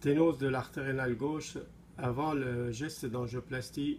Sténose de l'artère rénale gauche avant le geste d'angioplastie